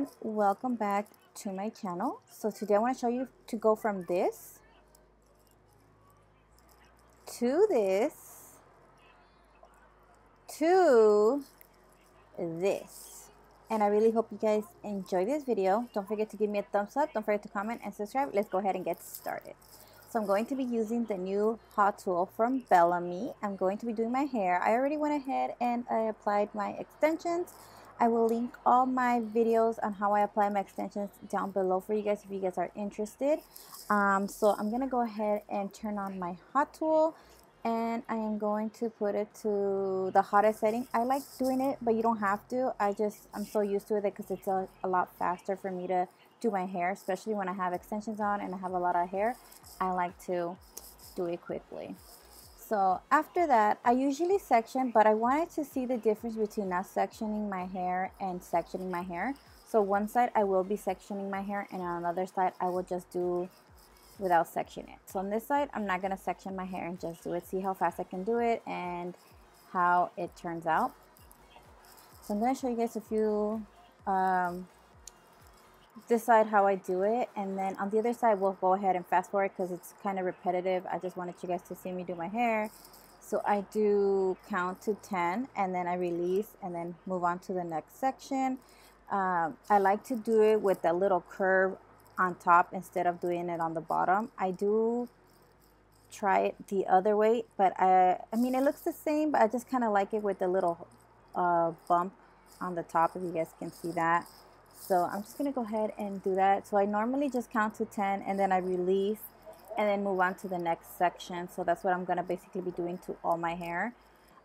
everyone. Welcome back to my channel. So today I want to show you to go from this to this to this. And I really hope you guys enjoy this video. Don't forget to give me a thumbs up. Don't forget to comment and subscribe. Let's go ahead and get started. So I'm going to be using the new hot tool from Bellami I'm going to be doing my hair. I already went ahead and I applied my extensions I will link all my videos on how I apply my extensions down below for you guys if you guys are interested. Um, so I'm going to go ahead and turn on my hot tool and I am going to put it to the hottest setting. I like doing it, but you don't have to. I just, I'm so used to it because it's a, a lot faster for me to do my hair, especially when I have extensions on and I have a lot of hair. I like to do it quickly. So after that, I usually section, but I wanted to see the difference between not sectioning my hair and sectioning my hair. So one side I will be sectioning my hair and on another side I will just do without sectioning it. So on this side, I'm not going to section my hair and just do it. See how fast I can do it and how it turns out. So I'm to show you guys a few um, decide how I do it and then on the other side we'll go ahead and fast forward because it's kind of repetitive. I just wanted you guys to see me do my hair. So I do count to 10 and then I release and then move on to the next section. Um, I like to do it with a little curve on top instead of doing it on the bottom. I do try it the other way but I, I mean it looks the same but I just kind of like it with the little uh, bump on the top if you guys can see that so I'm just to go ahead and do that. So I normally just count to 10 and then I release and then move on to the next section. So that's what I'm to basically be doing to all my hair.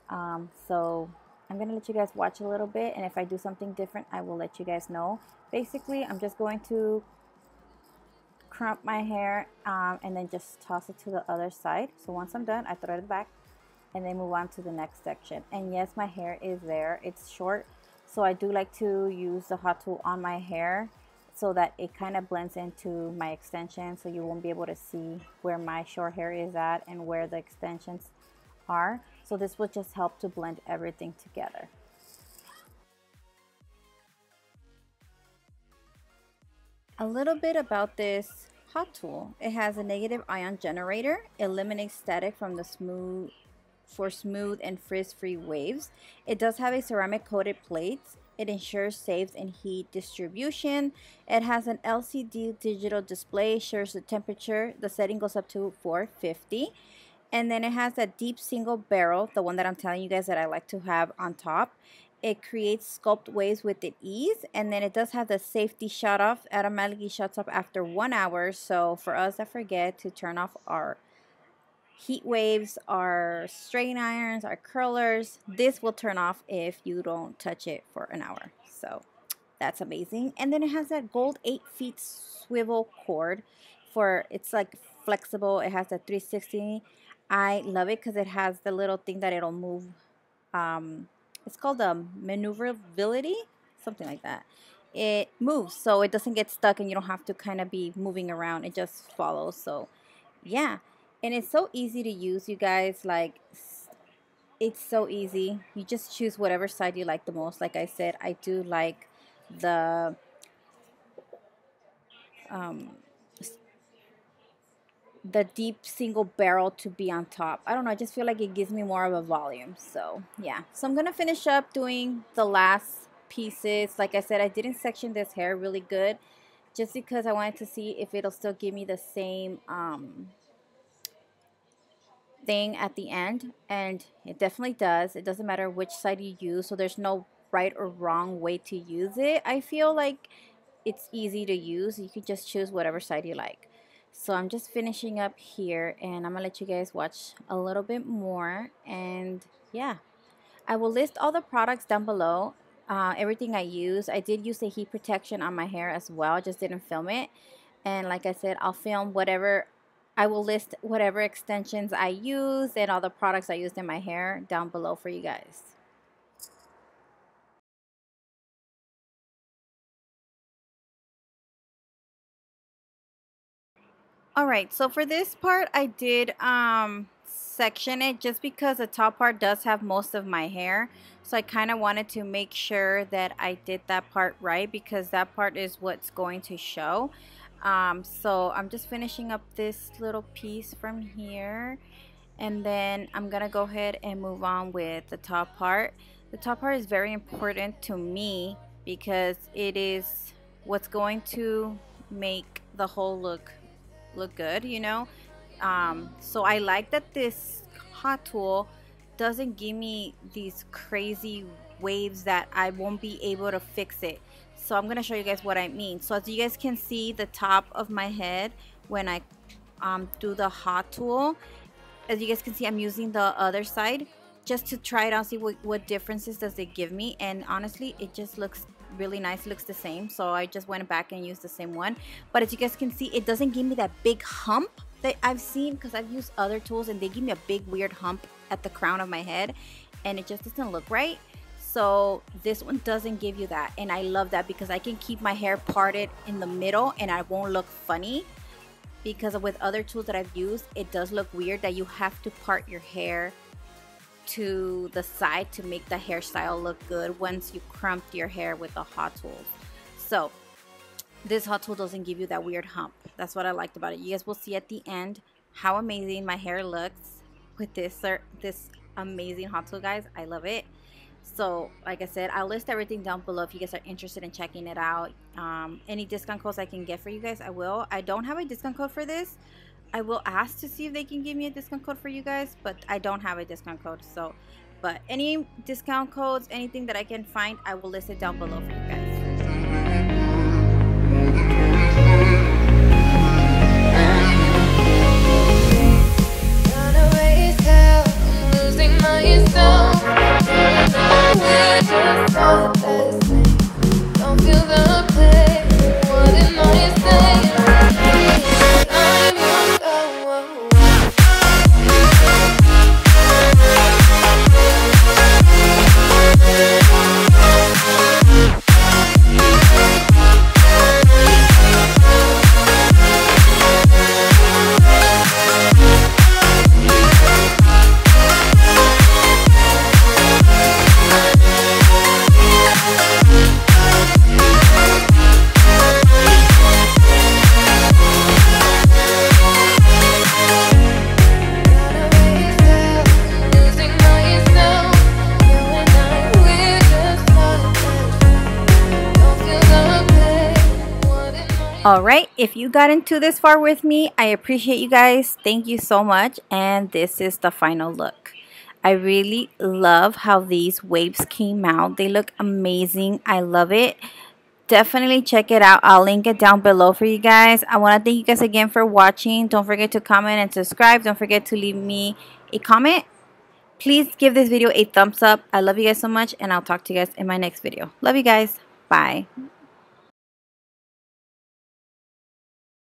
Um, so I'm to let you guys watch a little bit and if I do something different, I will let you guys know. Basically, I'm just going to crump my hair um, and then just toss it to the other side. So once I'm done, I throw it back and then move on to the next section. And yes, my hair is there. It's short so I do like to use the hot tool on my hair so that it kind of blends into my extension so you won't be able to see where my short hair is at and where the extensions are. So this will just help to blend everything together. A little bit about this hot tool. It has a negative ion generator, eliminates static from the smooth for smooth and frizz-free waves. It does have a ceramic coated plate. It ensures safe and heat distribution. It has an LCD digital display, shows the temperature. The setting goes up to 450. And then it has a deep single barrel, the one that I'm telling you guys that I like to have on top. It creates sculpt waves with it ease. And then it does have the safety shut off, automatically shuts off after one hour. So for us that forget to turn off our heat waves, our straighten irons, our curlers. This will turn off if you don't touch it for an hour. So that's amazing. And then it has that gold 8 feet swivel cord for, it's like flexible. It has a 360. I love it because it has the little thing that it'll move. Um, it's called the maneuverability, something like that. It moves so it doesn't get stuck and you don't have to kind of be moving around. It just follows. So yeah and it's so easy to use you guys like it's so easy. You just choose whatever side you like the most. Like I said I do like the um, the deep single barrel to be on top. I don't know I just feel like it gives me more of a volume so yeah. So I'm gonna finish up doing the last pieces. Like I said I didn't section this hair really good just because I wanted to see if it'll still give me the same um, thing at the end and it definitely does. It doesn't matter which side you use so there's no right or wrong way to use it. I feel like it's easy to use. You can just choose whatever side you like. So I'm just finishing up here and I'm gonna let you guys watch a little bit more and yeah. I will list all the products down below uh, everything I use. I did use the heat protection on my hair as well just didn't film it. And like I said I'll film whatever I will list whatever extensions I use and all the products I used in my hair down below for you guys. Alright, so for this part I did um, section it just because the top part does have most of my hair. So I kind of wanted to make sure that I did that part right because that part is what's going to show. Um, so I'm just finishing up this little piece from here. And then I'm to go ahead and move on with the top part. The top part is very important to me because it is what's going to make the whole look look good, you know. Um, so I like that this hot tool doesn't give me these crazy waves that I won't be able to fix it. So I'm going to show you guys what I mean. So as you guys can see the top of my head when I um, do the hot tool, as you guys can see I'm using the other side just to try it out see what, what differences does it give me. And honestly it just looks really nice looks the same. So I just went back and used the same one. But as you guys can see it doesn't give me that big hump that I've seen because I've used other tools and they give me a big weird hump at the crown of my head. And it just doesn't look right so this one doesn't give you that and I love that because I can keep my hair parted in the middle and I won't look funny because with other tools that I've used it does look weird that you have to part your hair to the side to make the hairstyle look good once you crumped your hair with the hot tools. So this hot tool doesn't give you that weird hump. That's what I liked about it. You guys will see at the end how amazing my hair looks with this this amazing hot tool guys. I love it. So like I said, I'll list everything down below if you guys are interested in checking it out. Um, any discount codes I can get for you guys, I will. I don't have a discount code for this. I will ask to see if they can give me a discount code for you guys, but I don't have a discount code. So, but any discount codes, anything that I can find, I will list it down below for you guys. All right, if you got into this far with me, I appreciate you guys. Thank you so much. And this is the final look. I really love how these waves came out. They look amazing. I love it. Definitely check it out. I'll link it down below for you guys. I want to thank you guys again for watching. Don't forget to comment and subscribe. Don't forget to leave me a comment. Please give this video a thumbs up. I love you guys so much and I'll talk to you guys in my next video. Love you guys. Bye.